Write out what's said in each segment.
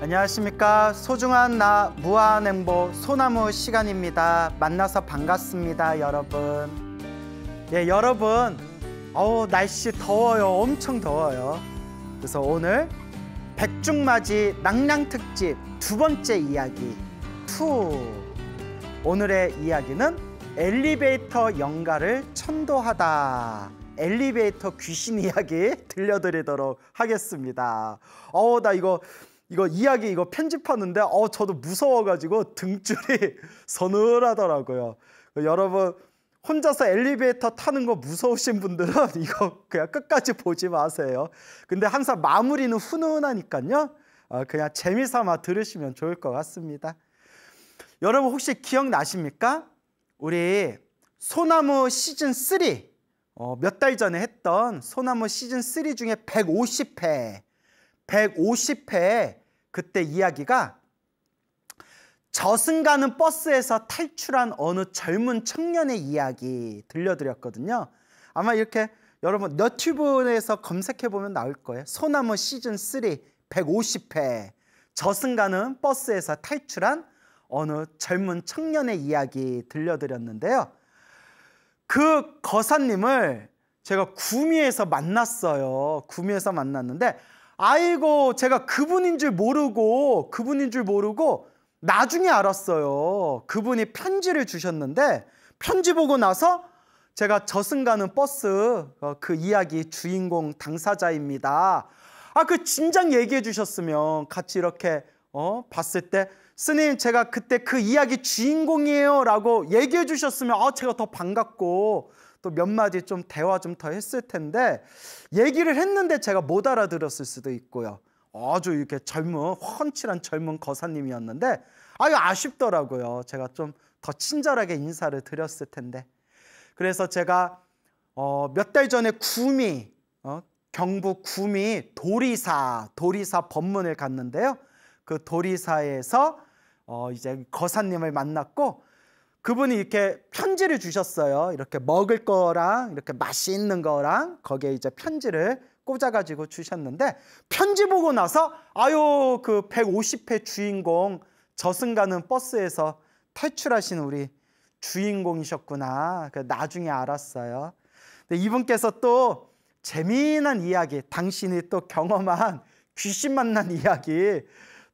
안녕하십니까. 소중한 나 무한 행복 소나무 시간입니다. 만나서 반갑습니다 여러분. 예 여러분. 어우 날씨 더워요. 엄청 더워요. 그래서 오늘 백중맞이 납량특집 두 번째 이야기 two. 오늘의 이야기는 엘리베이터 영가를 천도하다. 엘리베이터 귀신 이야기 들려드리도록 하겠습니다. 어우 나 이거 이거 이야기 이거 편집하는데 어 저도 무서워가지고 등줄이 서늘하더라고요. 여러분 혼자서 엘리베이터 타는 거 무서우신 분들은 이거 그냥 끝까지 보지 마세요. 근데 항상 마무리는 훈훈하니까요. 어, 그냥 재미삼아 들으시면 좋을 것 같습니다. 여러분 혹시 기억나십니까? 우리 소나무 시즌 3 어, 몇 달 전에 했던 소나무 시즌 3 중에 150회 150회 그때 이야기가 저승 가는 버스에서 탈출한 어느 젊은 청년의 이야기 들려드렸거든요. 아마 이렇게 여러분 너튜브에서 검색해 보면 나올 거예요. 소나무 시즌 3 150회 저승 가는 버스에서 탈출한 어느 젊은 청년의 이야기 들려드렸는데요. 그 거사님을 제가 구미에서 만났어요. 구미에서 만났는데 아이고 제가 그분인 줄 모르고 그분인 줄 모르고 나중에 알았어요. 그분이 편지를 주셨는데 편지 보고 나서 제가 저승 가는 버스 어, 그 이야기 주인공 당사자입니다. 아 그 진작 얘기해 주셨으면 같이 이렇게 어 봤을 때 스님 제가 그때 그 이야기 주인공이에요라고 얘기해 주셨으면 아 제가 더 반갑고 또 몇 마디 좀 대화 좀 더 했을 텐데 얘기를 했는데 제가 못 알아들었을 수도 있고요. 아주 이렇게 젊은 훤칠한 젊은 거사님이었는데 아유 아쉽더라고요. 제가 좀 더 친절하게 인사를 드렸을 텐데 그래서 제가 어, 몇 달 전에 구미 어, 경북 구미 도리사 도리사 법문을 갔는데요. 그 도리사에서 어, 이제 거사님을 만났고 그분이 이렇게 편지를 주셨어요. 이렇게 먹을 거랑 이렇게 맛있는 거랑 거기에 이제 편지를 꽂아가지고 주셨는데 편지 보고 나서 아유 그 150회 주인공 저승 가는 버스에서 탈출하신 우리 주인공이셨구나. 그 나중에 알았어요. 근데 이분께서 또 재미난 이야기, 당신이 또 경험한 귀신 만난 이야기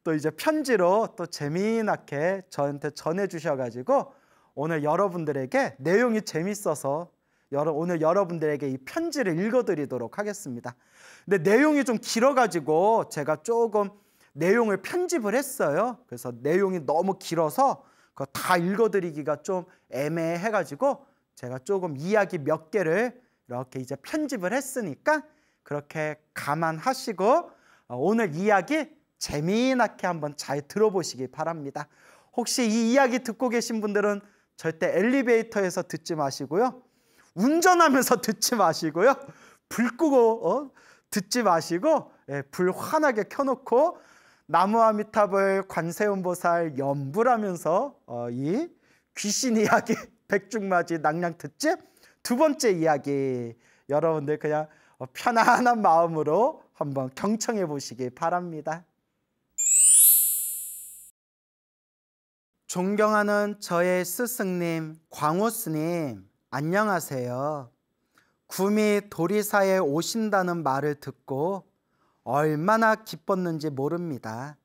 또 이제 편지로 또 재미나게 저한테 전해 주셔가지고 오늘 여러분들에게 내용이 재밌어서 오늘 여러분들에게 이 편지를 읽어드리도록 하겠습니다. 근데 내용이 좀 길어가지고 제가 조금 내용을 편집을 했어요. 그래서 내용이 너무 길어서 그거 다 읽어드리기가 좀 애매해가지고 제가 조금 이야기 몇 개를 이렇게 이제 편집을 했으니까 그렇게 감안하시고 어, 오늘 이야기 재미나게 한번 잘 들어보시기 바랍니다. 혹시 이 이야기 듣고 계신 분들은 절대 엘리베이터에서 듣지 마시고요. 운전하면서 듣지 마시고요. 불 끄고 어? 듣지 마시고 예, 불 환하게 켜놓고 나무아미탑을 관세음보살 염불하면서 어, 이 귀신 이야기 백중맞이 낭량 특집 두 번째 이야기 여러분들 그냥 어, 편안한 마음으로 한번 경청해 보시기 바랍니다. 존경하는 저의 스승님 광호 스님 안녕하세요. 구미 도리사에 오신다는 말을 듣고 얼마나 기뻤는지 모릅니다.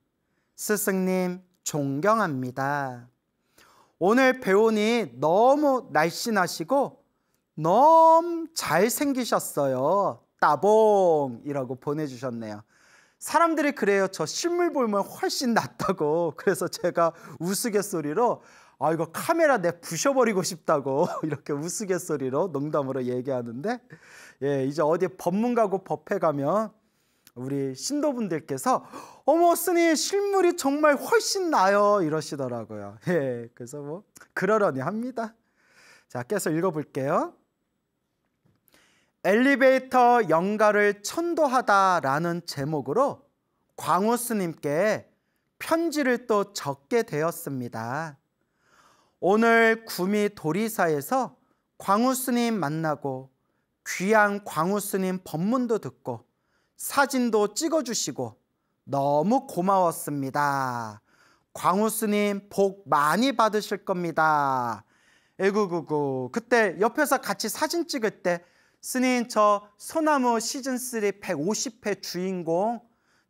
스승님 존경합니다. 오늘 배우니 너무 날씬하시고 너무 잘생기셨어요. 따봉이라고 보내주셨네요. 사람들이 그래요. 저 실물 보면 훨씬 낫다고. 그래서 제가 우스갯소리로 아 이거 카메라 내 부셔버리고 싶다고 이렇게 우스갯소리로 농담으로 얘기하는데 예 이제 어디 법문가고 법회 가면 우리 신도분들께서 어머 스님 실물이 정말 훨씬 나요 이러시더라고요. 예 그래서 뭐 그러려니 합니다. 자 계속 읽어볼게요. 엘리베이터 영가를 천도하다라는 제목으로 광우 스님께 편지를 또 적게 되었습니다. 오늘 구미 도리사에서 광우 스님 만나고 귀한 광우 스님 법문도 듣고 사진도 찍어 주시고 너무 고마웠습니다. 광우 스님 복 많이 받으실 겁니다. 에구구구. 그때 옆에서 같이 사진 찍을 때 스님 저 소나무 시즌 3 150회 주인공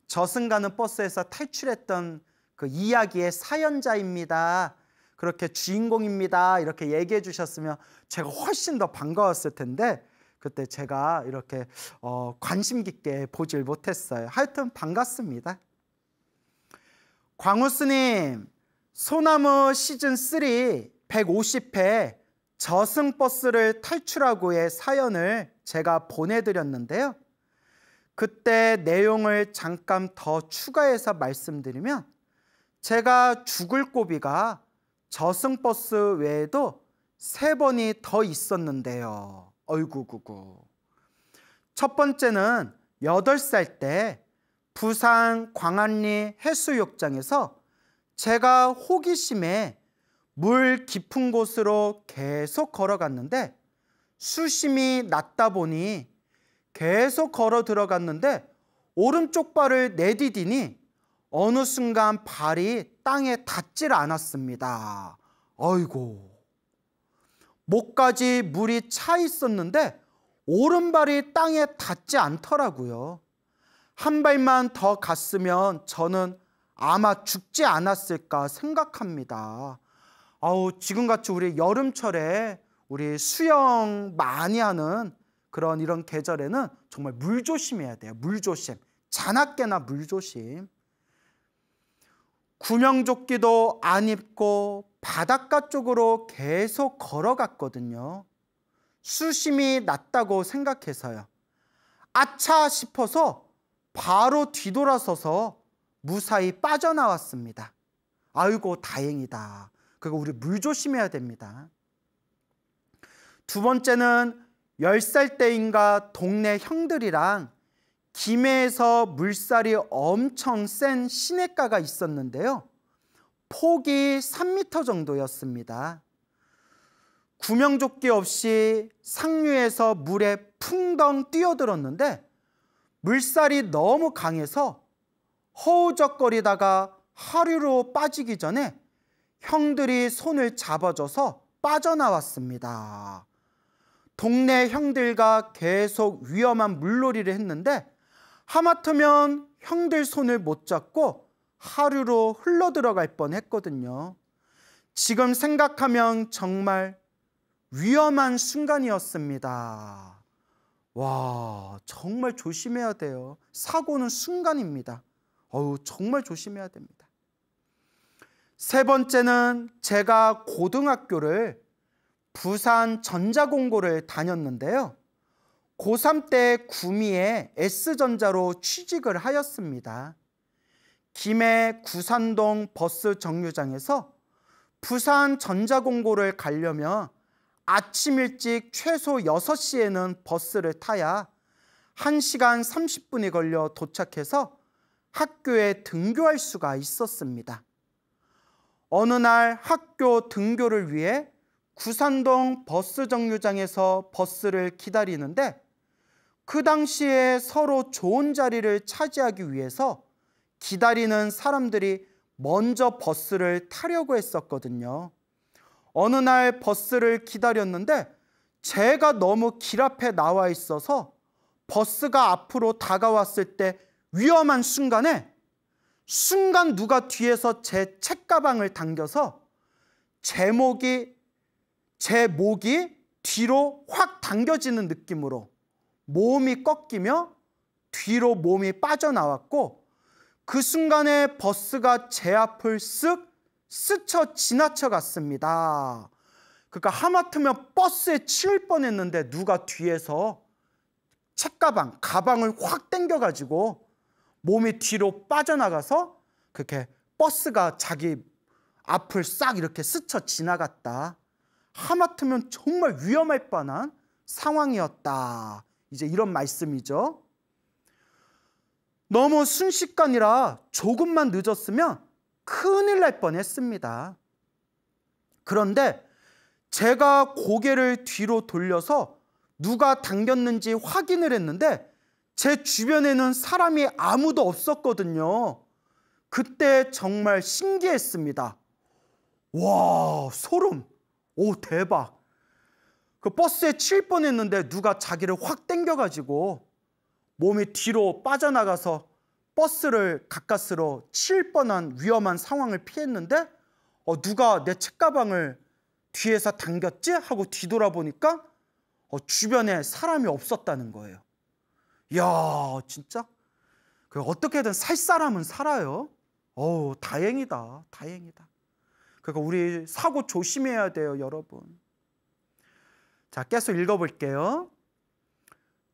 저승 가는 버스에서 탈출했던 그 이야기의 사연자입니다. 그렇게 주인공입니다. 이렇게 얘기해 주셨으면 제가 훨씬 더 반가웠을 텐데 그때 제가 이렇게 어, 관심 깊게 보질 못했어요. 하여튼 반갑습니다. 광우 스님, 소나무 시즌 3 150회 저승 버스를 탈출하고의 사연을 제가 보내드렸는데요. 그때 내용을 잠깐 더 추가해서 말씀드리면 제가 죽을 고비가 저승버스 외에도 세 번이 더 있었는데요. 어이구구구. 첫 번째는 8살 때 부산 광안리 해수욕장에서 제가 호기심에 물 깊은 곳으로 계속 걸어갔는데 수심이 낮다 보니 계속 걸어 들어갔는데 오른쪽 발을 내디디니 어느 순간 발이 땅에 닿질 않았습니다. 아이고. 목까지 물이 차 있었는데 오른발이 땅에 닿지 않더라고요. 한 발만 더 갔으면 저는 아마 죽지 않았을까 생각합니다. 아우, 지금같이 우리 여름철에 우리 수영 많이 하는 그런 이런 계절에는 정말 물 조심해야 돼요. 물 조심. 자나깨나 물 조심. 구명조끼도 안 입고 바닷가 쪽으로 계속 걸어갔거든요. 수심이 낮다고 생각해서요. 아차 싶어서 바로 뒤돌아서서 무사히 빠져나왔습니다. 아이고, 다행이다. 그거 우리 물 조심해야 됩니다. 두 번째는 10살 때인가 동네 형들이랑 김해에서 물살이 엄청 센 시냇가가 있었는데요. 폭이 3m 정도였습니다. 구명조끼 없이 상류에서 물에 풍덩 뛰어들었는데 물살이 너무 강해서 허우적거리다가 하류로 빠지기 전에 형들이 손을 잡아줘서 빠져나왔습니다. 동네 형들과 계속 위험한 물놀이를 했는데 하마터면 형들 손을 못 잡고 하류로 흘러 들어갈 뻔 했거든요. 지금 생각하면 정말 위험한 순간이었습니다. 와, 정말 조심해야 돼요. 사고는 순간입니다. 어우, 정말 조심해야 됩니다. 세 번째는 제가 고등학교를 부산 전자공고를 다녔는데요. 고3 때 구미에 S전자로 취직을 하였습니다. 김해 구산동 버스 정류장에서 부산 전자공고를 가려면 아침 일찍 최소 6시에는 버스를 타야 1시간 30분이 걸려 도착해서 학교에 등교할 수가 있었습니다. 어느 날 학교 등교를 위해 구산동 버스 정류장에서 버스를 기다리는데 그 당시에 서로 좋은 자리를 차지하기 위해서 기다리는 사람들이 먼저 버스를 타려고 했었거든요. 어느 날 버스를 기다렸는데 제가 너무 길 앞에 나와 있어서 버스가 앞으로 다가왔을 때 위험한 순간에 순간 누가 뒤에서 제 책가방을 당겨서 제 목이 제 목이 뒤로 확 당겨지는 느낌으로 몸이 꺾이며 뒤로 몸이 빠져나왔고 그 순간에 버스가 제 앞을 쓱 스쳐 지나쳐 갔습니다. 그러니까 하마터면 버스에 치일 뻔했는데 누가 뒤에서 책가방, 가방을 확 당겨가지고 몸이 뒤로 빠져나가서 그렇게 버스가 자기 앞을 싹 이렇게 스쳐 지나갔다. 하마터면 정말 위험할 뻔한 상황이었다. 이제 이런 말씀이죠. 너무 순식간이라 조금만 늦었으면 큰일 날 뻔했습니다. 그런데 제가 고개를 뒤로 돌려서 누가 당겼는지 확인을 했는데 제 주변에는 사람이 아무도 없었거든요. 그때 정말 신기했습니다. 와, 소름. 오, 대박. 그 버스에 칠 뻔했는데 누가 자기를 확 땡겨가지고 몸이 뒤로 빠져나가서 버스를 가까스로 칠 뻔한 위험한 상황을 피했는데 어, 누가 내 책가방을 뒤에서 당겼지? 하고 뒤돌아보니까 어, 주변에 사람이 없었다는 거예요. 이야, 진짜? 그 어떻게든 살 사람은 살아요. 어우, 다행이다. 다행이다. 그러니까 우리 사고 조심해야 돼요, 여러분. 자, 계속 읽어 볼게요.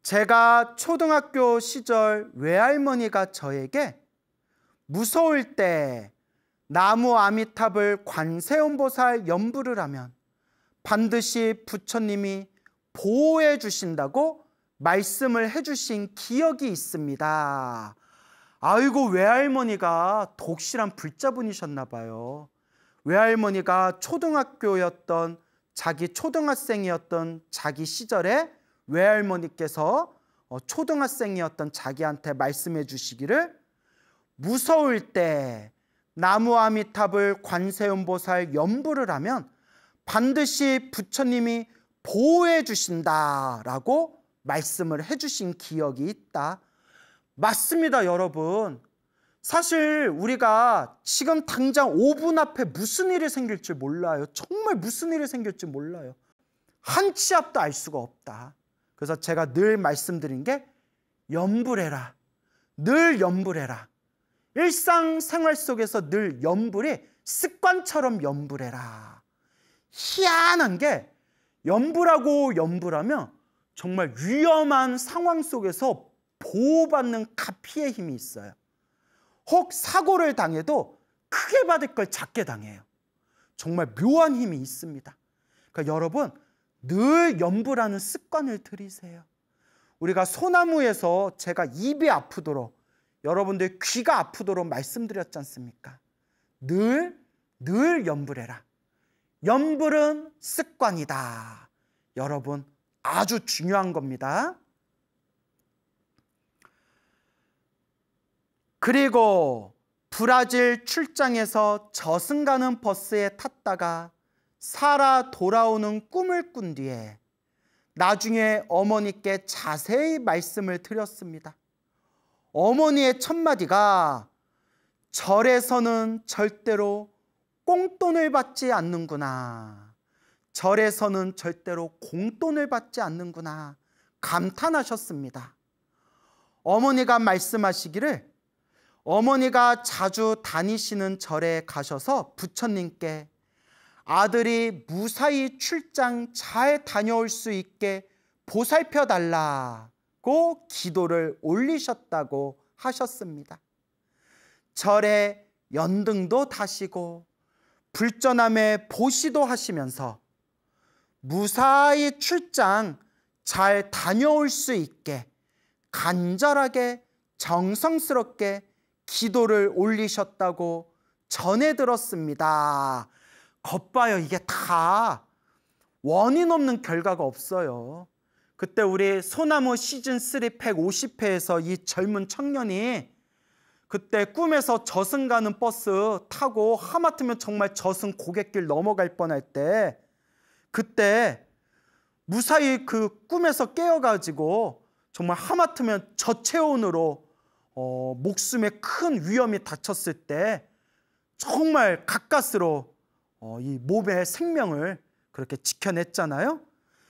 제가 초등학교 시절 외할머니가 저에게 무서울 때 나무 아미탑을 관세음보살 연부를 하면 반드시 부처님이 보호해 주신다고 말씀을 해 주신 기억이 있습니다. 아이고 외할머니가 독실한 불자분이셨나 봐요. 외할머니가 초등학교였던 자기 초등학생이었던 자기 시절에 외할머니께서 어, 초등학생이었던 자기한테 말씀해 주시기를 무서울 때 나무 아미탑을 관세음보살 연부를 하면 반드시 부처님이 보호해 주신다라고 말씀을 해 주신 기억이 있다. 맞습니다, 여러분. 사실 우리가 지금 당장 5분 앞에 무슨 일이 생길지 몰라요. 정말 무슨 일이 생길지 몰라요. 한 치 앞도 알 수가 없다. 그래서 제가 늘 말씀드린 게 염불해라. 늘 염불해라. 일상생활 속에서 늘 염불이 습관처럼 염불해라. 희한한 게 염불하고 염불하면 정말 위험한 상황 속에서 보호받는 가피의 힘이 있어요. 혹 사고를 당해도 크게 받을 걸 작게 당해요. 정말 묘한 힘이 있습니다. 그러니까 여러분 늘 염불하는 습관을 들이세요. 우리가 소나무에서 제가 입이 아프도록 여러분들 귀가 아프도록 말씀드렸지 않습니까? 늘, 늘 염불해라. 염불은 습관이다. 여러분, 아주 중요한 겁니다. 그리고 브라질 출장에서 저승 가는 버스에 탔다가 살아 돌아오는 꿈을 꾼 뒤에 나중에 어머니께 자세히 말씀을 드렸습니다. 어머니의 첫마디가 절에서는 절대로 꽁돈을 받지 않는구나. 절에서는 절대로 공돈을 받지 않는구나. 감탄하셨습니다. 어머니가 말씀하시기를 어머니가 자주 다니시는 절에 가셔서 부처님께 아들이 무사히 출장 잘 다녀올 수 있게 보살펴 달라. 고 기도를 올리셨다고 하셨습니다. 절에 연등도 다시고 불전함에 보시도 하시면서 무사히 출장 잘 다녀올 수 있게 간절하게 정성스럽게 기도를 올리셨다고 전해 들었습니다. 겉봐요. 이게 다 원인 없는 결과가 없어요. 그때 우리 소나무 시즌 3 150회에서 이 젊은 청년이 그때 꿈에서 저승 가는 버스 타고 하마터면 정말 저승 고갯길 넘어갈 뻔할 때 그때 무사히 그 꿈에서 깨어가지고 정말 하마터면 저체온으로 어, 목숨에 큰 위험이 닥쳤을 때 정말 가까스로 어, 이 몸의 생명을 그렇게 지켜냈잖아요.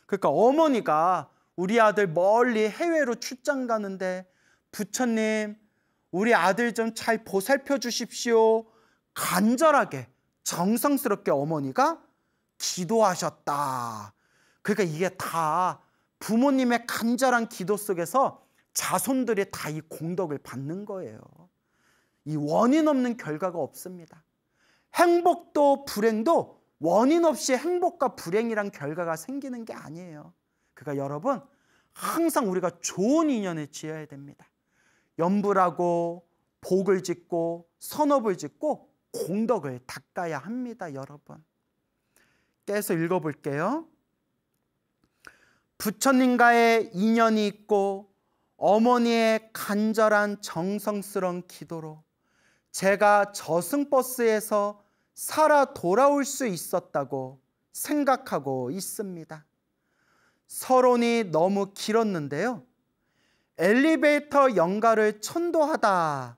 그러니까 어머니가 우리 아들 멀리 해외로 출장 가는데 부처님 우리 아들 좀 잘 보살펴 주십시오. 간절하게 정성스럽게 어머니가 기도하셨다. 그러니까 이게 다 부모님의 간절한 기도 속에서 자손들이 다 이 공덕을 받는 거예요. 이 원인 없는 결과가 없습니다. 행복도 불행도 원인 없이 행복과 불행이란 결과가 생기는 게 아니에요. 그러니까 여러분 항상 우리가 좋은 인연을 지어야 됩니다. 연불하고 복을 짓고 선업을 짓고 공덕을 닦아야 합니다, 여러분. 깨서 읽어볼게요. 부처님과의 인연이 있고 어머니의 간절한 정성스러운 기도로 제가 저승버스에서 살아 돌아올 수 있었다고 생각하고 있습니다. 서론이 너무 길었는데요. 엘리베이터 연가를 천도하다는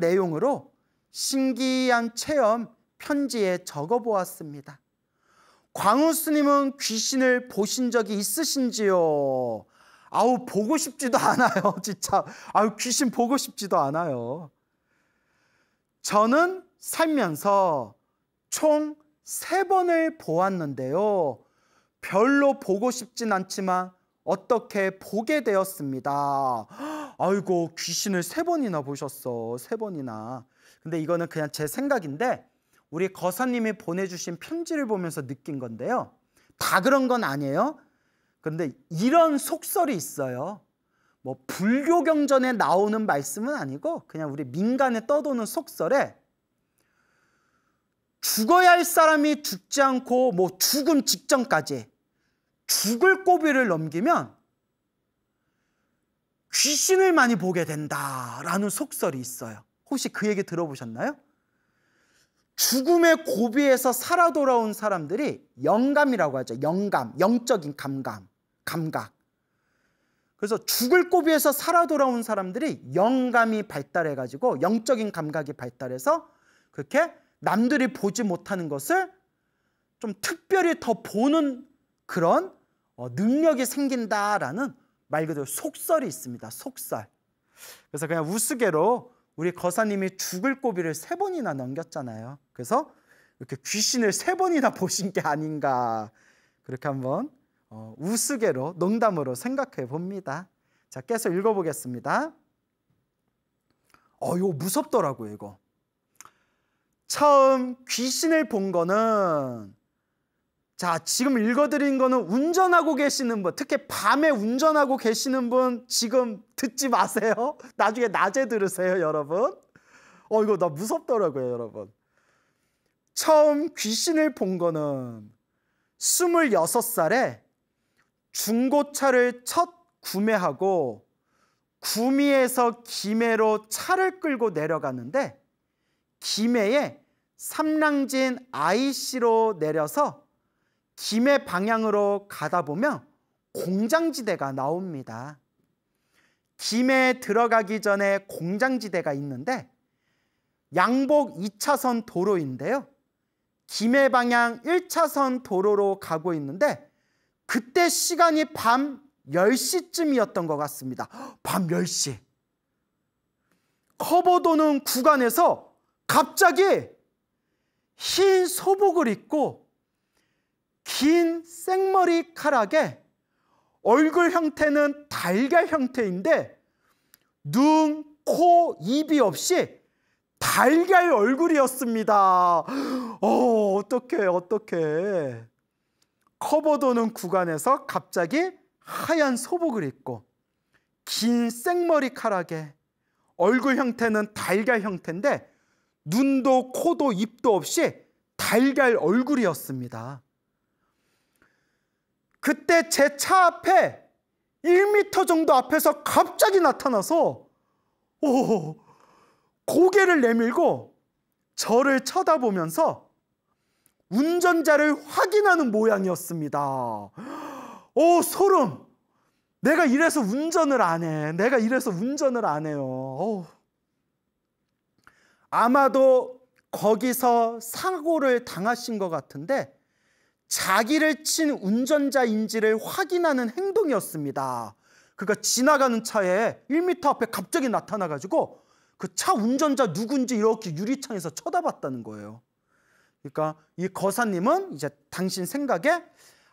내용으로 신기한 체험 편지에 적어 보았습니다. 광우 스님은 귀신을 보신 적이 있으신지요? 아우 보고 싶지도 않아요. 진짜. 아우 귀신 보고 싶지도 않아요. 저는 살면서 총 세 번을 보았는데요. 별로 보고 싶진 않지만 어떻게 보게 되었습니다. 아이고 귀신을 세 번이나 보셨어. 세 번이나. 근데 이거는 그냥 제 생각인데 우리 거사님이 보내주신 편지를 보면서 느낀 건데요. 다 그런 건 아니에요. 그런데 이런 속설이 있어요. 뭐 불교 경전에 나오는 말씀은 아니고 그냥 우리 민간에 떠도는 속설에 죽어야 할 사람이 죽지 않고 뭐 죽음 직전까지 죽을 고비를 넘기면 귀신을 많이 보게 된다라는 속설이 있어요. 혹시 그 얘기 들어보셨나요? 죽음의 고비에서 살아 돌아온 사람들이 영감이라고 하죠. 영감, 영적인 감감, 감각. 그래서 죽을 고비에서 살아 돌아온 사람들이 영감이 발달해가지고 영적인 감각이 발달해서 그렇게 남들이 보지 못하는 것을 좀 특별히 더 보는 그런 어, 능력이 생긴다라는 말 그대로 속설이 있습니다. 속설. 그래서 그냥 우스개로 우리 거사님이 죽을 고비를 세 번이나 넘겼잖아요. 그래서 이렇게 귀신을 세 번이나 보신 게 아닌가 그렇게 한번 어, 우스개로 농담으로 생각해 봅니다. 자, 계속 읽어보겠습니다. 어, 이거 무섭더라고요, 이거. 처음 귀신을 본 거는 자, 지금 읽어드린 거는 운전하고 계시는 분, 특히 밤에 운전하고 계시는 분 지금 듣지 마세요. 나중에 낮에 들으세요, 여러분. 어, 이거 나 무섭더라고요, 여러분. 처음 귀신을 본 거는 26살에 중고차를 첫 구매하고 구미에서 김해로 차를 끌고 내려갔는데 김해에 삼랑진 IC로 내려서 김해 방향으로 가다 보면 공장지대가 나옵니다. 김해 들어가기 전에 공장지대가 있는데 양복 2차선 도로인데요. 김해 방향 1차선 도로로 가고 있는데 그때 시간이 밤 10시쯤이었던 것 같습니다. 밤 10시. 커버 도는 구간에서 갑자기 흰 소복을 입고 긴 생머리카락에 얼굴 형태는 달걀 형태인데 눈, 코, 입이 없이 달걀 얼굴이었습니다. 어, 어떻게 어떻게 커버도는 구간에서 갑자기 하얀 소복을 입고 긴 생머리카락에 얼굴 형태는 달걀 형태인데 눈도 코도 입도 없이 달걀 얼굴이었습니다. 그때 제 차 앞에 1미터 정도 앞에서 갑자기 나타나서 오, 고개를 내밀고 저를 쳐다보면서 운전자를 확인하는 모양이었습니다. 오, 소름! 내가 이래서 운전을 안 해. 내가 이래서 운전을 안 해요. 오. 아마도 거기서 사고를 당하신 것 같은데 자기를 친 운전자인지를 확인하는 행동이었습니다. 그러니까 지나가는 차에 1m 앞에 갑자기 나타나가지고 그 차 운전자 누군지 이렇게 유리창에서 쳐다봤다는 거예요. 그러니까 이 거사님은 이제 당신 생각에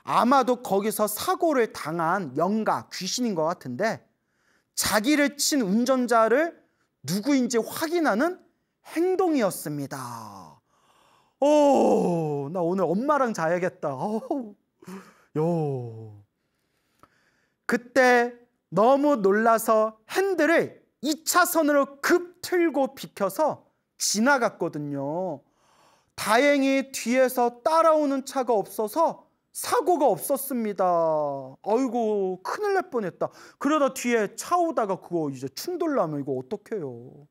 아마도 거기서 사고를 당한 영가, 귀신인 것 같은데 자기를 친 운전자를 누구인지 확인하는 행동이었습니다. 오, 나 오늘 엄마랑 자야겠다. 오, 요. 그때 너무 놀라서 핸들을 2차선으로 급 틀고 비켜서 지나갔거든요. 다행히 뒤에서 따라오는 차가 없어서 사고가 없었습니다. 아이고 큰일 날 뻔했다. 그러다 뒤에 차 오다가 그거 이제 충돌 나면 이거 어떡해요.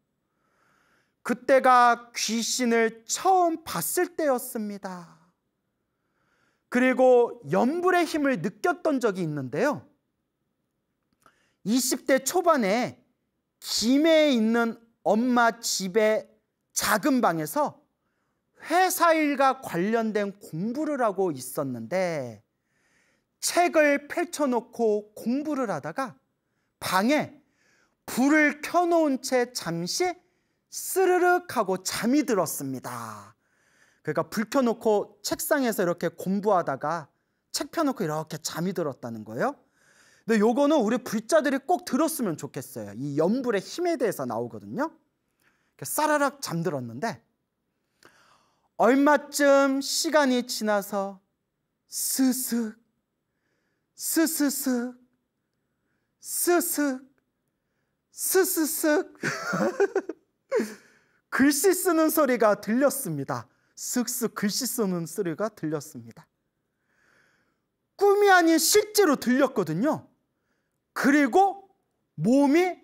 그때가 귀신을 처음 봤을 때였습니다. 그리고 연불의 힘을 느꼈던 적이 있는데요. 20대 초반에 김해에 있는 엄마 집의 작은 방에서 회사 일과 관련된 공부를 하고 있었는데 책을 펼쳐놓고 공부를 하다가 방에 불을 켜놓은 채 잠시 스르륵 하고 잠이 들었습니다. 그러니까 불 켜놓고 책상에서 이렇게 공부하다가 책 펴놓고 이렇게 잠이 들었다는 거예요. 근데 요거는 우리 불자들이 꼭 들었으면 좋겠어요. 이 연불의 힘에 대해서 나오거든요. 싸라락 잠들었는데 얼마쯤 시간이 지나서 스슥 스스슥 스슥 스스슥 글씨 쓰는 소리가 들렸습니다. 슥슥 글씨 쓰는 소리가 들렸습니다. 꿈이 아닌 실제로 들렸거든요. 그리고 몸이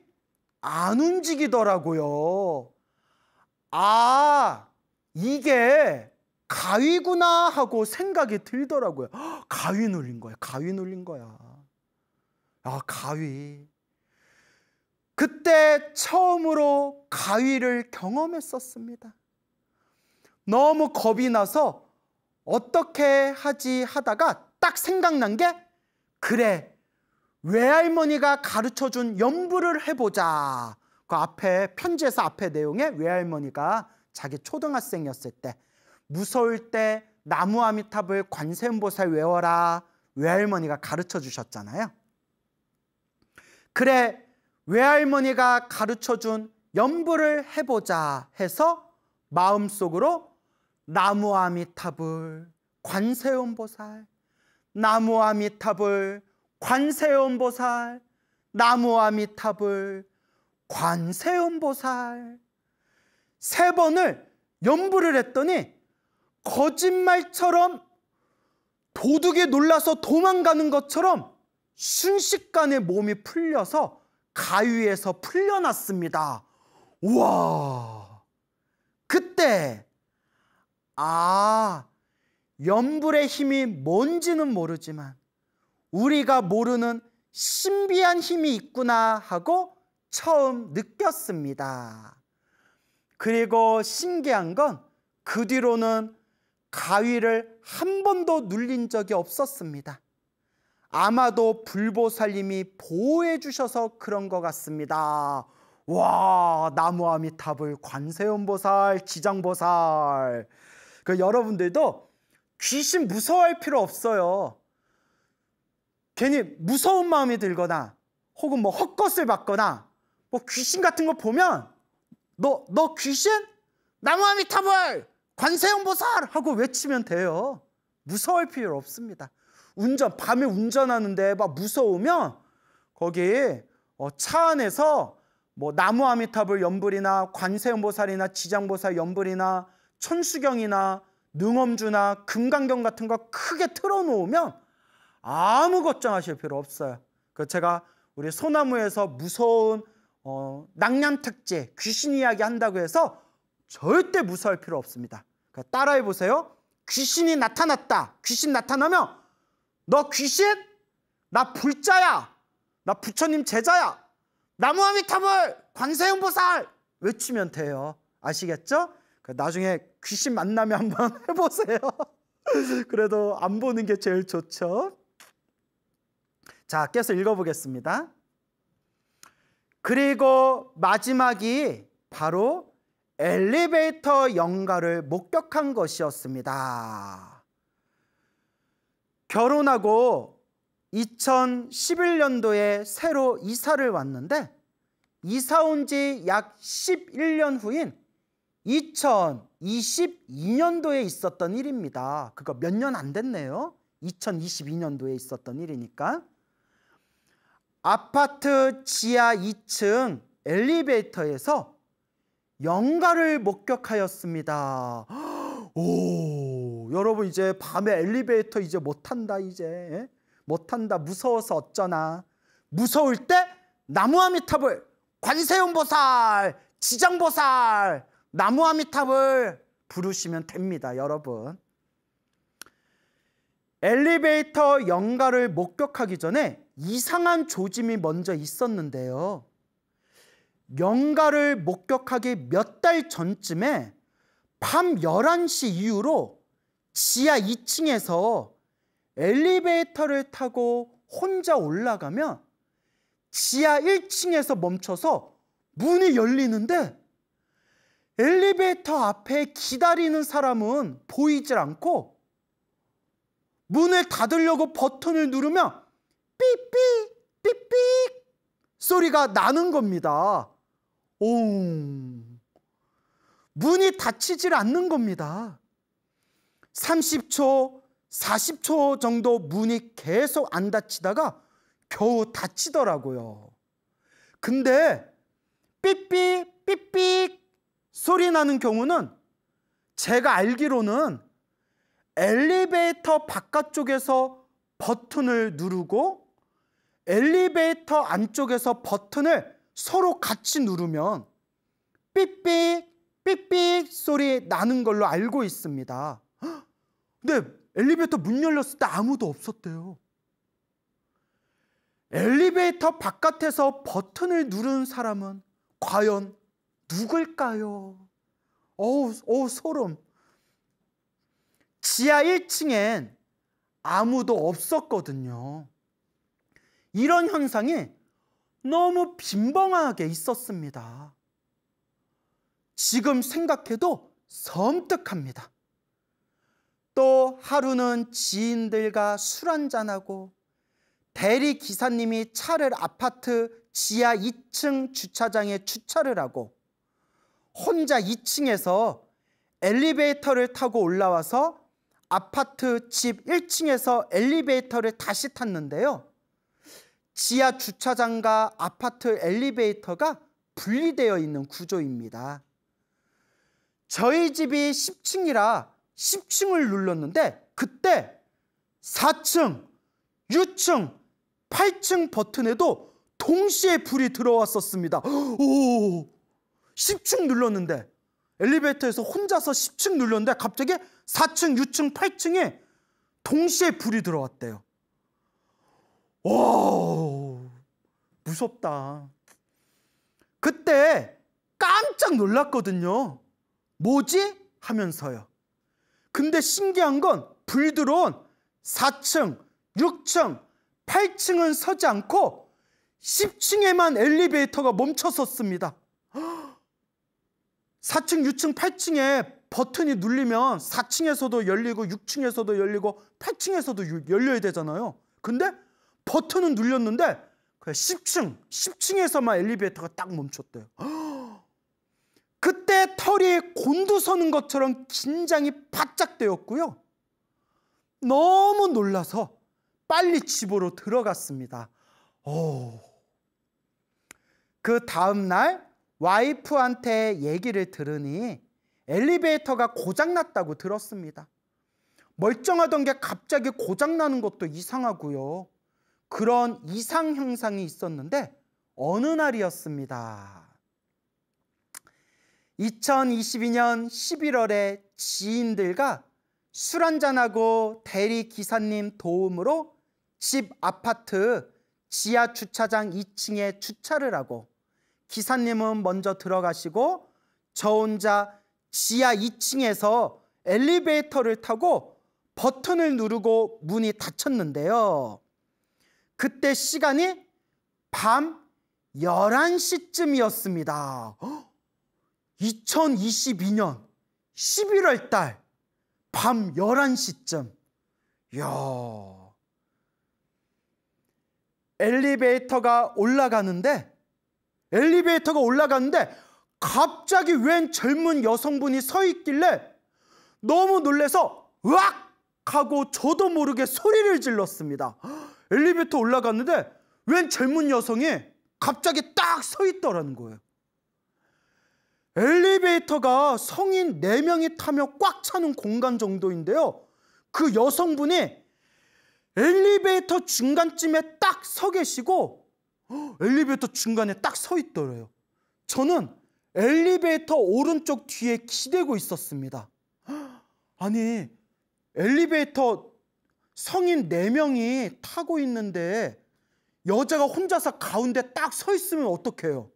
안 움직이더라고요. 아, 이게 가위구나 하고 생각이 들더라고요. 가위 눌린 거야. 가위 눌린 거야. 아, 가위. 그때 처음으로 가위를 경험했었습니다. 너무 겁이 나서 어떻게 하지 하다가 딱 생각난 게 그래 외할머니가 가르쳐 준 연부를 해보자. 그 앞에 편지에서 앞에 내용에 외할머니가 자기 초등학생이었을 때 무서울 때 나무 아미탑을 관세음보살 외워라 외할머니가 가르쳐 주셨잖아요. 그래 외할머니가 가르쳐 준 연부를 해보자 해서 마음속으로 나무 아미탑을 관세음보살 나무 아미탑을 관세음보살 나무 아미탑을 관세음보살. 세 번을 연부를 했더니 거짓말처럼 도둑이 놀라서 도망가는 것처럼 순식간에 몸이 풀려서 가위에서 풀려났습니다. 우와! 그때 아 연불의 힘이 뭔지는 모르지만 우리가 모르는 신비한 힘이 있구나 하고 처음 느꼈습니다. 그리고 신기한 건 그 뒤로는 가위를 한 번도 눌린 적이 없었습니다. 아마도 불보살님이 보호해 주셔서 그런 것 같습니다. 와, 나무아미탑을 관세음보살, 지장보살. 그 여러분들도 귀신 무서워할 필요 없어요. 괜히 무서운 마음이 들거나 혹은 뭐 헛것을 받거나 뭐 귀신 같은 거 보면 너, 너 귀신? 나무아미타불! 관세음보살! 하고 외치면 돼요. 무서울 필요 없습니다. 운전, 밤에 운전하는데 막 무서우면 거기 어, 차 안에서 뭐 나무아미타불 연불이나 관세음보살이나 지장보살 연불이나 천수경이나 능엄주나 금강경 같은 거 크게 틀어놓으면 아무 걱정하실 필요 없어요. 그 제가 우리 소나무에서 무서운 어, 낭념특제 귀신 이야기 한다고 해서 절대 무서울 필요 없습니다. 그러니까 따라해 보세요. 귀신이 나타났다. 귀신 나타나면 너 귀신? 나 불자야. 나 부처님 제자야. 나무아미타불 관세음보살 외치면 돼요. 아시겠죠? 그러니까 나중에 귀신 만나면 한번 해보세요. 그래도 안 보는 게 제일 좋죠. 자, 깨서 읽어보겠습니다. 그리고 마지막이 바로 엘리베이터 영가를 목격한 것이었습니다. 결혼하고 2011년도에 새로 이사를 왔는데 이사 온 지 약 11년 후인 2022년도에 있었던 일입니다. 그거 몇 년 안 됐네요. 2022년도에 있었던 일이니까. 아파트 지하 2층 엘리베이터에서 영가를 목격하였습니다. 오, 여러분 이제 밤에 엘리베이터 이제 못 탄다 이제. 예? 못 탄다. 무서워서 어쩌나. 무서울 때 나무아미탑을 관세음보살, 지장보살, 나무아미탑을 부르시면 됩니다, 여러분. 엘리베이터 연가를 목격하기 전에 이상한 조짐이 먼저 있었는데요. 연가를 목격하기 몇 달 전쯤에 밤 11시 이후로 지하 2층에서 엘리베이터를 타고 혼자 올라가면 지하 1층에서 멈춰서 문이 열리는데 엘리베이터 앞에 기다리는 사람은 보이질 않고 문을 닫으려고 버튼을 누르면 삐삐 삐삐 소리가 나는 겁니다. 오. 문이 닫히질 않는 겁니다. 30초, 40초 정도 문이 계속 안 닫히다가 겨우 닫히더라고요. 근데 삐삐 삐삐 소리 나는 경우는 제가 알기로는 엘리베이터 바깥쪽에서 버튼을 누르고 엘리베이터 안쪽에서 버튼을 서로 같이 누르면 삐삐 삐삐 소리 나는 걸로 알고 있습니다. 근데 엘리베이터 문 열렸을 때 아무도 없었대요. 엘리베이터 바깥에서 버튼을 누른 사람은 과연 누굴까요? 어우, 어우, 소름. 지하 1층엔 아무도 없었거든요. 이런 현상이 너무 빈번하게 있었습니다. 지금 생각해도 섬뜩합니다. 또 하루는 지인들과 술 한잔하고 대리 기사님이 차를 아파트 지하 2층 주차장에 주차를 하고 혼자 2층에서 엘리베이터를 타고 올라와서 아파트 집 1층에서 엘리베이터를 다시 탔는데요. 지하 주차장과 아파트 엘리베이터가 분리되어 있는 구조입니다. 저희 집이 10층이라 10층을 눌렀는데 그때 4층, 6층, 8층 버튼에도 동시에 불이 들어왔었습니다. 오! 10층 눌렀는데 엘리베이터에서 혼자서 10층 눌렀는데 갑자기 4층, 6층, 8층에 동시에 불이 들어왔대요. 와, 무섭다. 그때 깜짝 놀랐거든요. 뭐지? 하면서요. 근데 신기한 건 불 들어온 4층, 6층, 8층은 서지 않고 10층에만 엘리베이터가 멈춰섰습니다. 4층, 6층, 8층에 버튼이 눌리면 4층에서도 열리고 6층에서도 열리고 8층에서도 열려야 되잖아요. 근데 버튼은 눌렸는데 10층, 10층에서만 엘리베이터가 딱 멈췄대요. 털이 곤두서는 것처럼 긴장이 바짝 되었고요. 너무 놀라서 빨리 집으로 들어갔습니다. 오. 그 다음 날 와이프한테 얘기를 들으니 엘리베이터가 고장났다고 들었습니다. 멀쩡하던 게 갑자기 고장나는 것도 이상하고요. 그런 이상 현상이 있었는데 어느 날이었습니다. 2022년 11월에 지인들과 술 한잔하고 대리 기사님 도움으로 집 아파트 지하 주차장 2층에 주차를 하고 기사님은 먼저 들어가시고 저 혼자 지하 2층에서 엘리베이터를 타고 버튼을 누르고 문이 닫혔는데요. 그때 시간이 밤 11시쯤이었습니다. 2022년 11월 달 밤 11시쯤. 이야. 엘리베이터가 올라가는데 엘리베이터가 올라가는데 갑자기 웬 젊은 여성분이 서 있길래 너무 놀래서 으악 하고 저도 모르게 소리를 질렀습니다. 엘리베이터 올라갔는데 웬 젊은 여성이 갑자기 딱 서 있더라는 거예요. 엘리베이터가 성인 4명이 타며 꽉 차는 공간 정도인데요. 그 여성분이 엘리베이터 중간쯤에 딱 서 계시고 엘리베이터 중간에 딱 서 있더래요. 저는 엘리베이터 오른쪽 뒤에 기대고 있었습니다. 아니, 엘리베이터 성인 4명이 타고 있는데 여자가 혼자서 가운데 딱 서 있으면 어떡해요?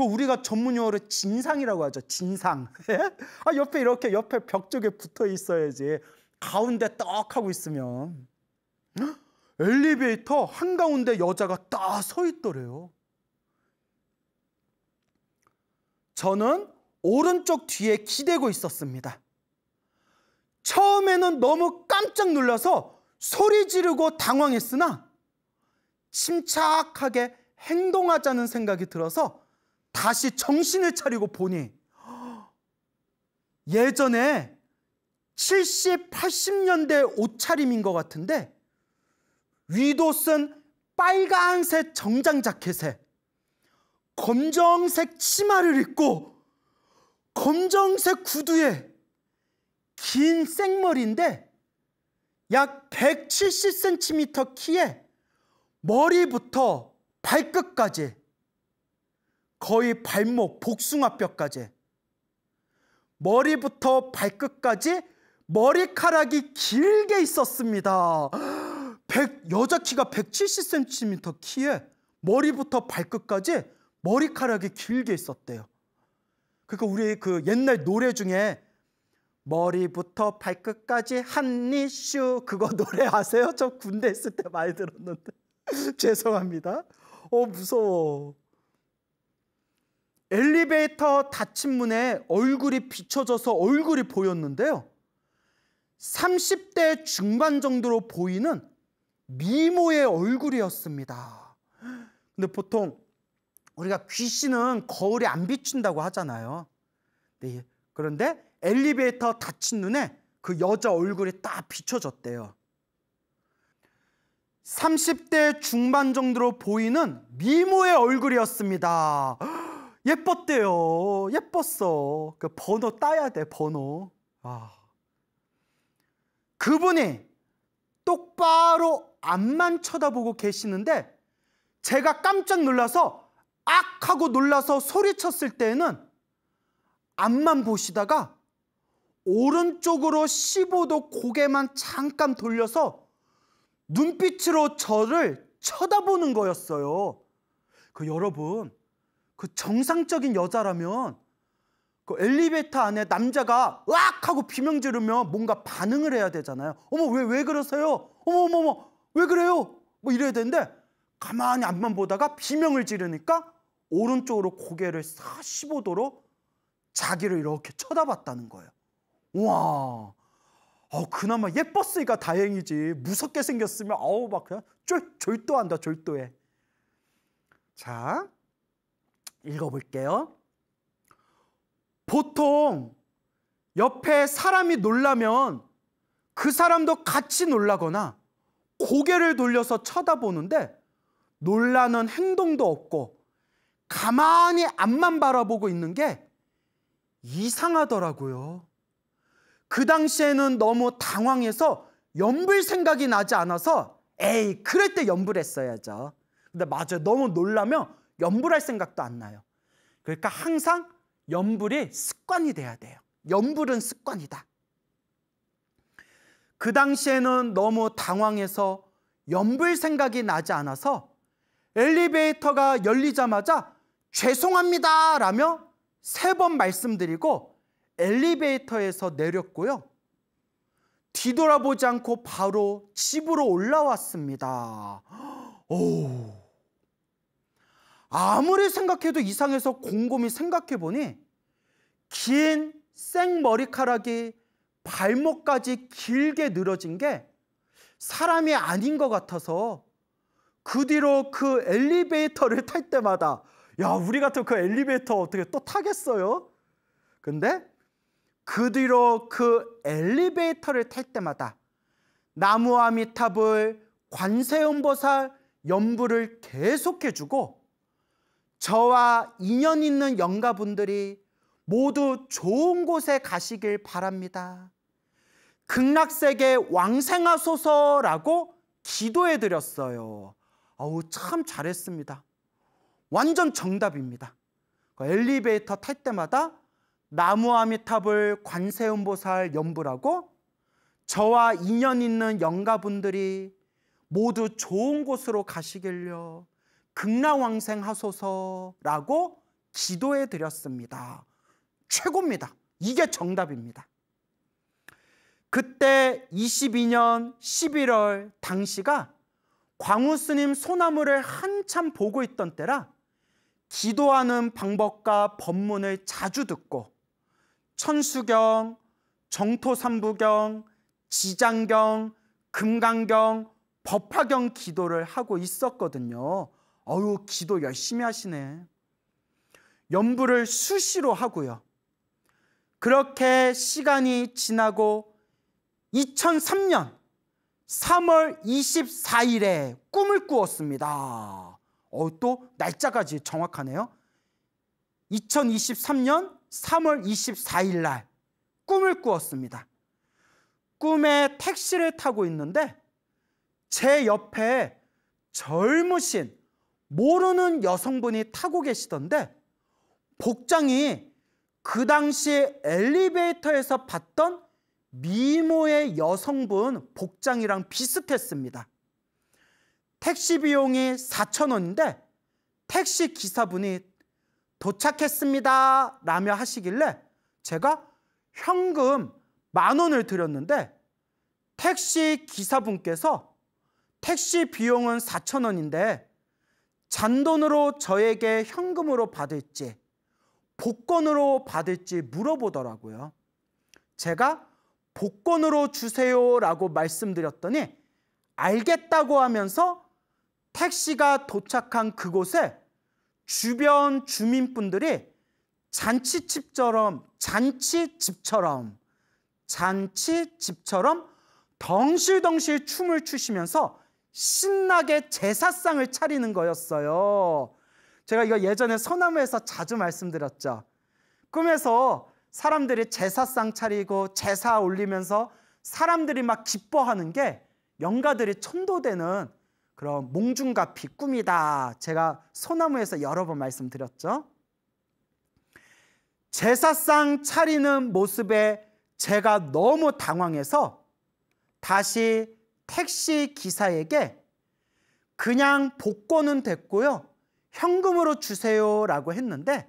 그 우리가 전문 용어로 진상이라고 하죠. 진상. 아, 옆에 이렇게 옆에 벽 쪽에 붙어 있어야지. 가운데 딱 하고 있으면. 엘리베이터 한가운데 여자가 딱 서 있더래요. 저는 오른쪽 뒤에 기대고 있었습니다. 처음에는 너무 깜짝 놀라서 소리 지르고 당황했으나 침착하게 행동하자는 생각이 들어서 다시 정신을 차리고 보니 예전에 70, 80년대 옷차림인 것 같은데 위도 쓴 빨간색 정장 자켓에 검정색 치마를 입고 검정색 구두에 긴 생머리인데 약 170cm 키에 머리부터 발끝까지 거의 발목, 복숭아뼈까지 머리부터 발끝까지 머리카락이 길게 있었습니다. 100, 여자 키가 170cm 키에 머리부터 발끝까지 머리카락이 길게 있었대요. 그러니까 우리 그 옛날 노래 중에 머리부터 발끝까지 한니슈 그거 노래 아세요? 저 군대 있을 때 많이 들었는데 죄송합니다. 어 무서워. 엘리베이터 닫힌 문에 얼굴이 비춰져서 얼굴이 보였는데요. 30대 중반 정도로 보이는 미모의 얼굴이었습니다. 근데 보통 우리가 귀신은 거울에 안 비춘다고 하잖아요. 네. 그런데 엘리베이터 닫힌 눈에 그 여자 얼굴이 딱 비춰졌대요. 30대 중반 정도로 보이는 미모의 얼굴이었습니다. 예뻤대요. 예뻤어. 그 번호 따야 돼, 번호. 아. 그분이 똑바로 앞만 쳐다보고 계시는데 제가 깜짝 놀라서 악 하고 놀라서 소리쳤을 때에는 앞만 보시다가 오른쪽으로 15도 고개만 잠깐 돌려서 눈빛으로 저를 쳐다보는 거였어요. 그 여러분, 그 정상적인 여자라면 그 엘리베이터 안에 남자가 으악 하고 비명 지르면 뭔가 반응을 해야 되잖아요. 어머 왜 왜 그러세요? 어머 어머 어머 왜 그래요? 뭐 이래야 되는데 가만히 앞만 보다가 비명을 지르니까 오른쪽으로 고개를 45도로 자기를 이렇게 쳐다봤다는 거예요. 와, 어, 그나마 예뻤으니까 다행이지. 무섭게 생겼으면 어우 막 그냥 쫄, 졸도한다 졸도해. 자, 읽어볼게요. 보통 옆에 사람이 놀라면 그 사람도 같이 놀라거나 고개를 돌려서 쳐다보는데 놀라는 행동도 없고 가만히 앞만 바라보고 있는 게 이상하더라고요. 그 당시에는 너무 당황해서 연불 생각이 나지 않아서 에이 그럴 때 연불했어야죠. 근데 맞아요. 너무 놀라면 연불할 생각도 안 나요. 그러니까 항상 연불이 습관이 돼야 돼요. 연불은 습관이다. 그 당시에는 너무 당황해서 연불 생각이 나지 않아서 엘리베이터가 열리자마자 죄송합니다 라며 세 번 말씀드리고 엘리베이터에서 내렸고요. 뒤돌아보지 않고 바로 집으로 올라왔습니다. 오. 아무리 생각해도 이상해서 곰곰이 생각해 보니 긴 생머리카락이 발목까지 길게 늘어진 게 사람이 아닌 것 같아서 그 뒤로 그 엘리베이터를 탈 때마다 야, 우리 같은 그 엘리베이터 어떻게 또 타겠어요? 근데 그 뒤로 그 엘리베이터를 탈 때마다 나무아미탑을 관세음보살 연부를 계속해주고 저와 인연 있는 영가분들이 모두 좋은 곳에 가시길 바랍니다. 극락세계 왕생하소서라고 기도해 드렸어요. 어우, 참 잘했습니다. 완전 정답입니다. 그 엘리베이터 탈 때마다 나무 아미탑을 관세음보살 연부라고 저와 인연 있는 영가분들이 모두 좋은 곳으로 가시길요. 극락왕생 하소서라고 기도해 드렸습니다. 최고입니다. 이게 정답입니다. 그때 22년 11월 당시가 광우 스님 소나무를 한참 보고 있던 때라 기도하는 방법과 법문을 자주 듣고 천수경, 정토삼부경, 지장경, 금강경, 법화경 기도를 하고 있었거든요. 어유 기도 열심히 하시네. 연부를 수시로 하고요. 그렇게 시간이 지나고 2003년 3월 24일에 꿈을 꾸었습니다. 어, 또 날짜까지 정확하네요. 2023년 3월 24일 날 꿈을 꾸었습니다. 꿈에 택시를 타고 있는데 제 옆에 젊으신 모르는 여성분이 타고 계시던데 복장이 그 당시 엘리베이터에서 봤던 미모의 여성분 복장이랑 비슷했습니다. 택시 비용이 4천 원인데 택시 기사분이 도착했습니다 라며 하시길래 제가 현금 만 원을 드렸는데 택시 기사분께서 택시 비용은 4천 원인데 잔돈으로 저에게 현금으로 받을지 복권으로 받을지 물어보더라고요. 제가 복권으로 주세요라고 말씀드렸더니 알겠다고 하면서 택시가 도착한 그곳에 주변 주민분들이 잔치집처럼 잔치집처럼 잔치집처럼 덩실덩실 춤을 추시면서 신나게 제사상을 차리는 거였어요. 제가 이거 예전에 서나무에서 자주 말씀드렸죠. 꿈에서 사람들이 제사상 차리고 제사 올리면서 사람들이 막 기뻐하는 게 영가들이 천도되는 그런 몽중가피 꿈이다. 제가 소나무에서 여러 번 말씀드렸죠. 제사상 차리는 모습에 제가 너무 당황해서 다시 택시 기사에게 그냥 복권은 됐고요. 현금으로 주세요라고 했는데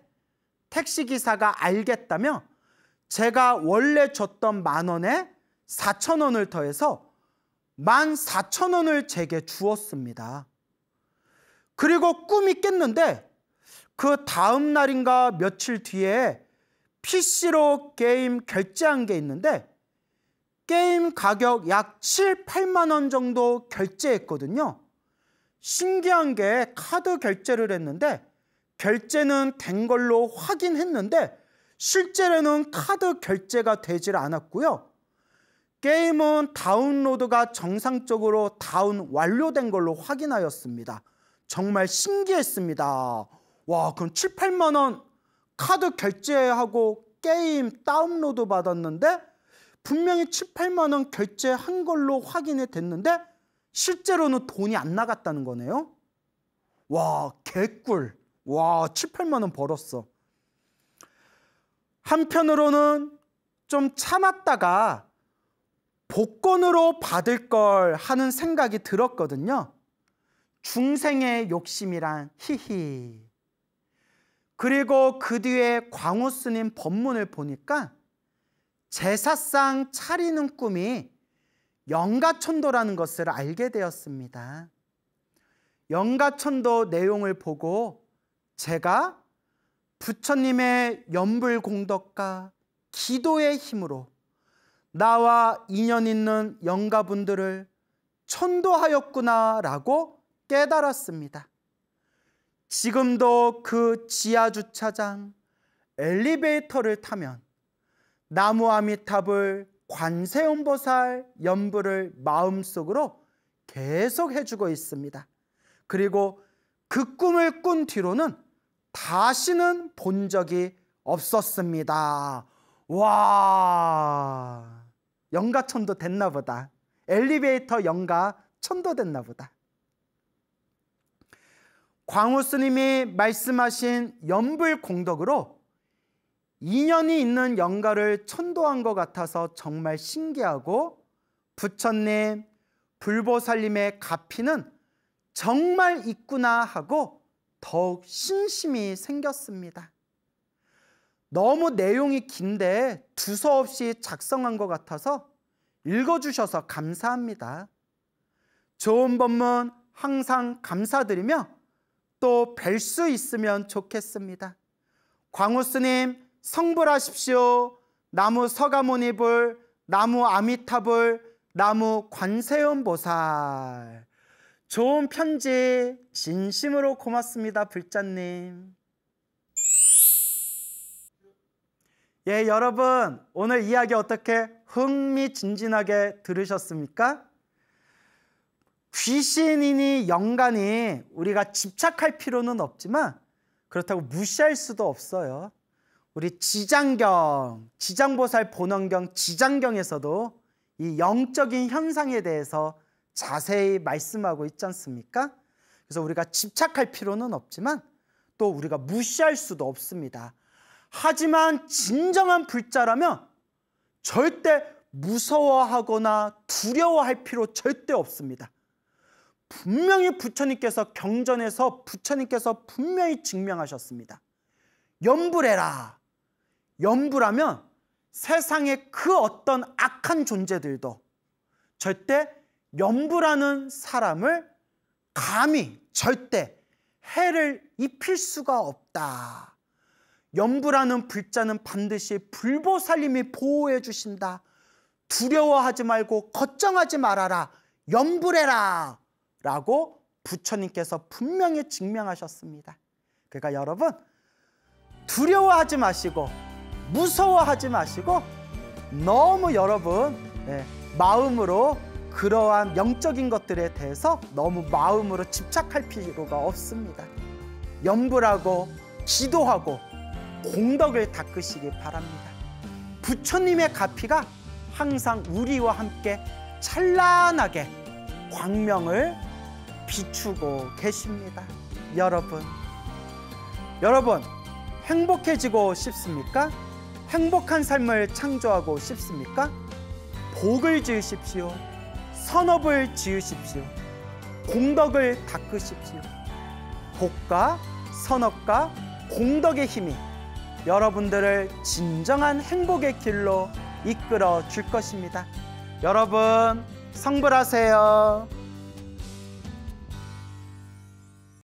택시 기사가 알겠다며 제가 원래 줬던 만 원에 4천 원을 더해서 만 4천 원을 제게 주었습니다. 그리고 꿈이 깼는데 그 다음 날인가 며칠 뒤에 PC로 게임 결제한 게 있는데 게임 가격 약 7, 8만 원 정도 결제했거든요. 신기한 게 카드 결제를 했는데 결제는 된 걸로 확인했는데 실제로는 카드 결제가 되질 않았고요. 게임은 다운로드가 정상적으로 다운 완료된 걸로 확인하였습니다. 정말 신기했습니다. 와, 그럼 7, 8만 원 카드 결제하고 게임 다운로드 받았는데 분명히 7, 8만 원 결제한 걸로 확인이 됐는데 실제로는 돈이 안 나갔다는 거네요. 와, 개꿀. 와, 7, 8만 원 벌었어. 한편으로는 좀 참았다가 복권으로 받을 걸 하는 생각이 들었거든요. 중생의 욕심이란 히히. 그리고 그 뒤에 광우 스님 법문을 보니까 제사상 차리는 꿈이 영가천도라는 것을 알게 되었습니다. 영가천도 내용을 보고 제가 부처님의 연불 공덕과 기도의 힘으로 나와 인연 있는 영가분들을 천도하였구나라고 깨달았습니다. 지금도 그 지하 주차장 엘리베이터를 타면 나무 아미탑을 관세음보살 연부를 마음속으로 계속 해주고 있습니다. 그리고 그 꿈을 꾼 뒤로는 다시는 본 적이 없었습니다. 와, 영가천도 됐나 보다. 엘리베이터 영가 천도 됐나 보다. 광우 스님이 말씀하신 연불 공덕으로 인연이 있는 영가를 천도한 것 같아서 정말 신기하고 부처님, 불보살님의 가피는 정말 있구나 하고 더욱 신심이 생겼습니다. 너무 내용이 긴데 두서없이 작성한 것 같아서 읽어주셔서 감사합니다. 좋은 법문 항상 감사드리며 또 뵐 수 있으면 좋겠습니다. 광우 스님 성불하십시오. 나무 서가모니불, 나무 아미타불, 나무 관세음 보살. 좋은 편지 진심으로 고맙습니다, 불자님. 예, 여러분, 오늘 이야기 어떻게 흥미진진하게 들으셨습니까? 귀신이니 영간이 우리가 집착할 필요는 없지만 그렇다고 무시할 수도 없어요. 우리 지장경, 지장보살 본원경, 지장경에서도 이 영적인 현상에 대해서 자세히 말씀하고 있지 않습니까? 그래서 우리가 집착할 필요는 없지만 또 우리가 무시할 수도 없습니다. 하지만 진정한 불자라면 절대 무서워하거나 두려워할 필요 절대 없습니다. 분명히 부처님께서 경전에서 부처님께서 분명히 증명하셨습니다. 염불해라. 염불하면 세상의 그 어떤 악한 존재들도 절대 염불하는 사람을 감히 절대 해를 입힐 수가 없다. 염불하는 불자는 반드시 불보살님이 보호해 주신다. 두려워하지 말고 걱정하지 말아라. 염불해라. 라고 부처님께서 분명히 증명하셨습니다. 그러니까 여러분 두려워하지 마시고 무서워하지 마시고 너무 여러분 네, 마음으로 그러한 영적인 것들에 대해서 너무 마음으로 집착할 필요가 없습니다. 염불하고 기도하고 공덕을 닦으시기 바랍니다. 부처님의 가피가 항상 우리와 함께 찬란하게 광명을 비추고 계십니다. 여러분, 여러분 행복해지고 싶습니까? 행복한 삶을 창조하고 싶습니까? 복을 지으십시오. 선업을 지으십시오. 공덕을 닦으십시오. 복과 선업과 공덕의 힘이 여러분들을 진정한 행복의 길로 이끌어 줄 것입니다. 여러분, 성불하세요.